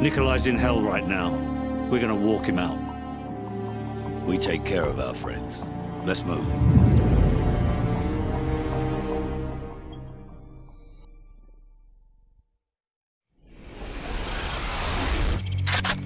Nikolai's in hell right now. We're gonna walk him out. We take care of our friends. Let's move.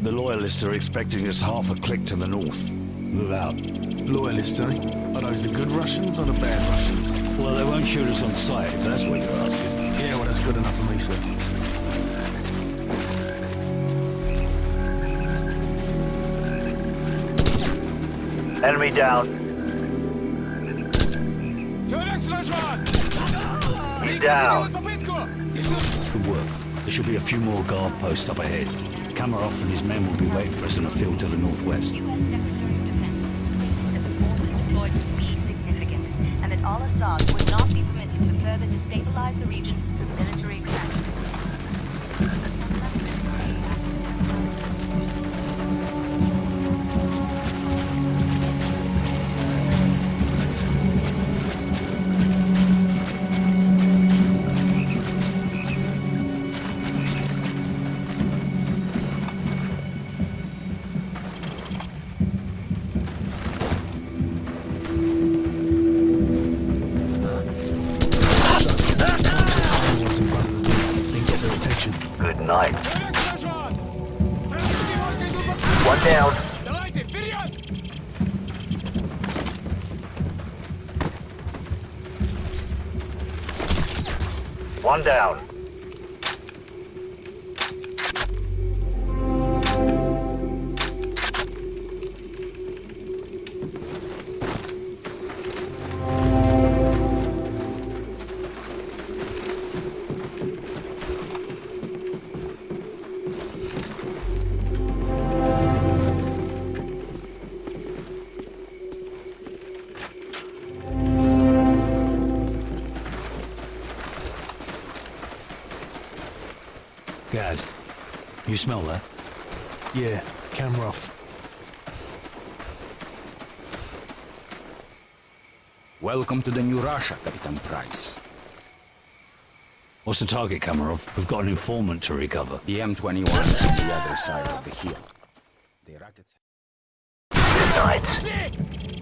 The Loyalists are expecting us half a click to the north. Move out. Loyalists, eh? Are those the good Russians or the bad Russians? Well, they won't shoot us on sight, if that's what you're asking. Yeah, well, that's good enough for me, sir. Enemy down. He's down. Good work. There should be a few more guard posts up ahead. Kamarov and his men will be waiting for us in a field to the northwest. and that al-Assad would not be permitted to further destabilize the region One down. You smell that? Yeah, Kamarov. Welcome to the new Russia, Captain Price. What's the target, Kamarov? We've got an informant to recover. The M21 is on the other side of the hill. The rockets... Good night.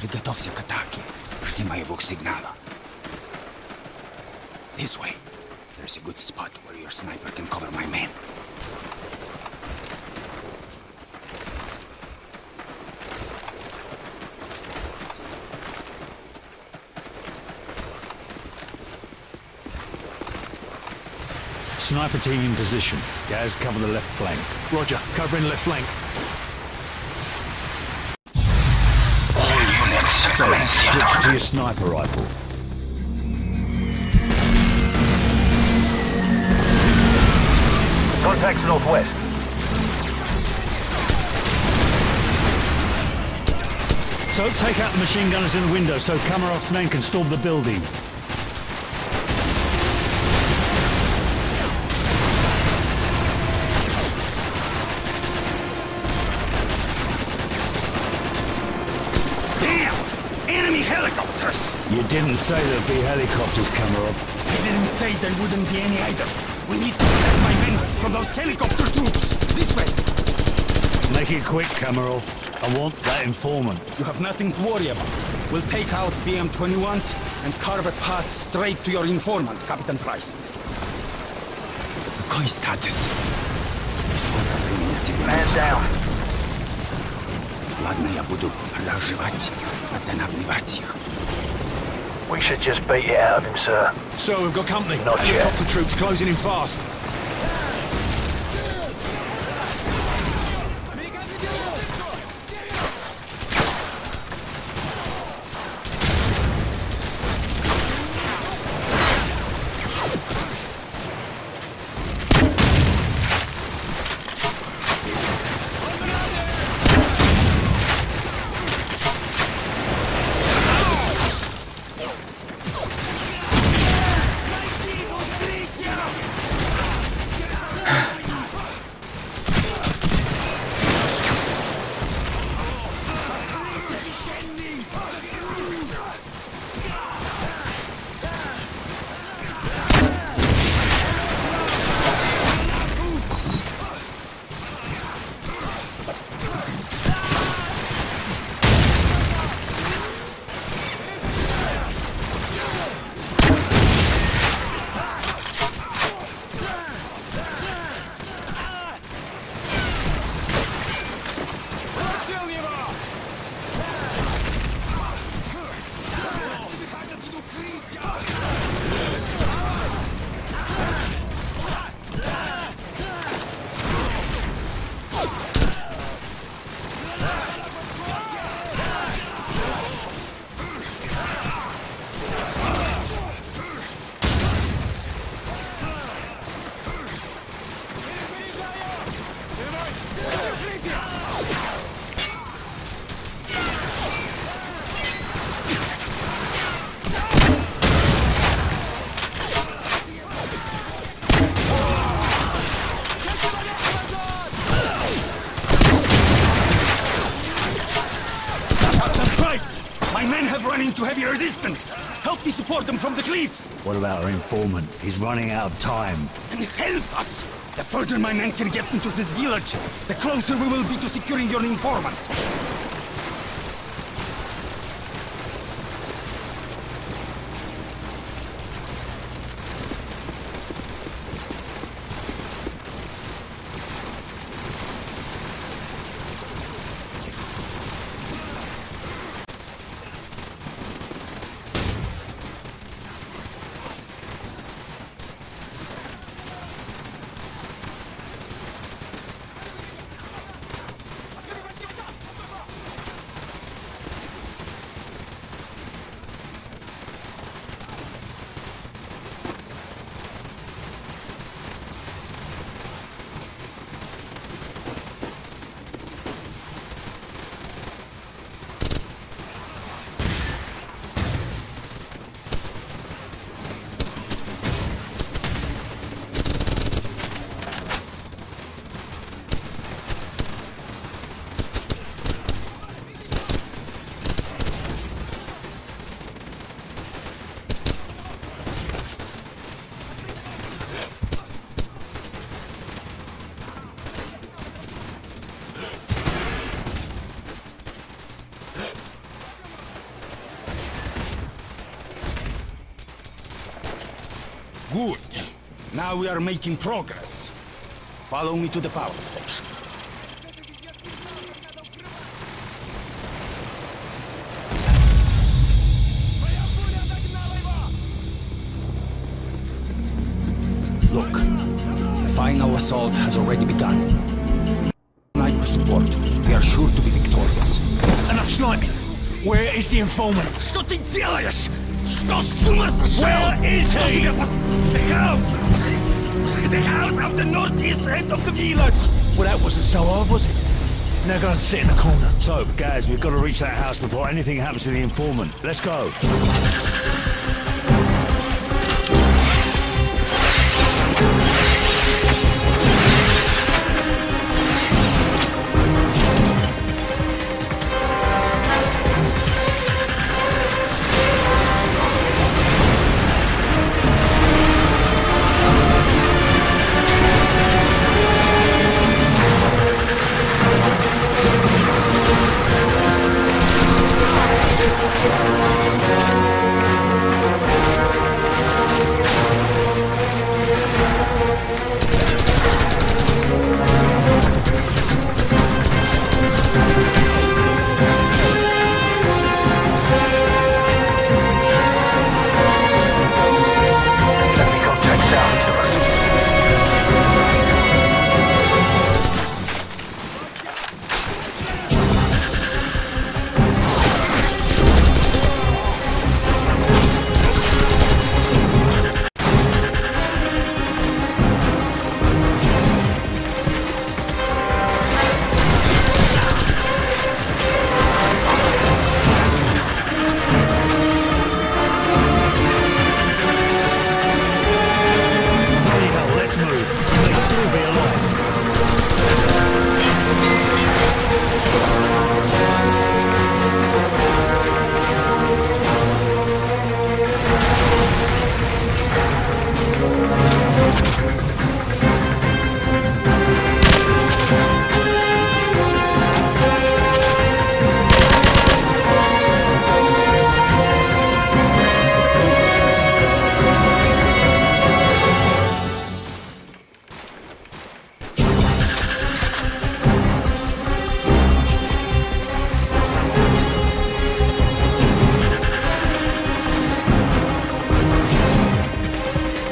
Приготовься к атаке. Жди моего сигнала. This way. There's a good spot where your sniper can cover my men. Sniper team in position. Gaz, cover the left flank. Roger, covering left flank. So, switch to your sniper rifle. Contacts northwest. So take out the machine gunners in the window so Kamarov's men can storm the building. Enemy helicopters! You didn't say there'd be helicopters, Kamarov. I didn't say there wouldn't be any either. We need to protect my men from those helicopter troops. This way. Make it quick, Kamarov. I want that informant. You have nothing to worry about. We'll take out BM-21s and carve a path straight to your informant, Captain Price. Какой статус? Сколько времени тебе? Man's down. Ладно, я буду разжевать, останавливать их. We should just beat it out of him, sir. Sir, we've got company. Not yet. Helicopter troops closing in fast. Run into heavy resistance! Help me support them from the cliffs! What about our informant? He's running out of time. And help us! The further my men can get into this village, the closer we will be to securing your informant. Good. Now we are making progress. Follow me to the power station. Look, the final assault has already begun. Sniper support. We are sure to be victorious. Enough sniping. Where is the informant? Что ты делаешь? Что с ума сошел? Where is Что he? тебе пос- The house! The house of the northeast end of the village! Well, that wasn't so hard, was it? Now go and sit in the corner. So, guys, we've got to reach that house before anything happens to the informant. Let's go.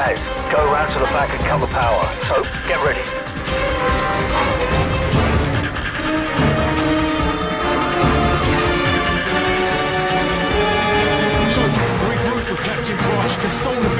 Guys, go around to the back and cover power. So, get ready. So, regroup with Captain Price. Can storm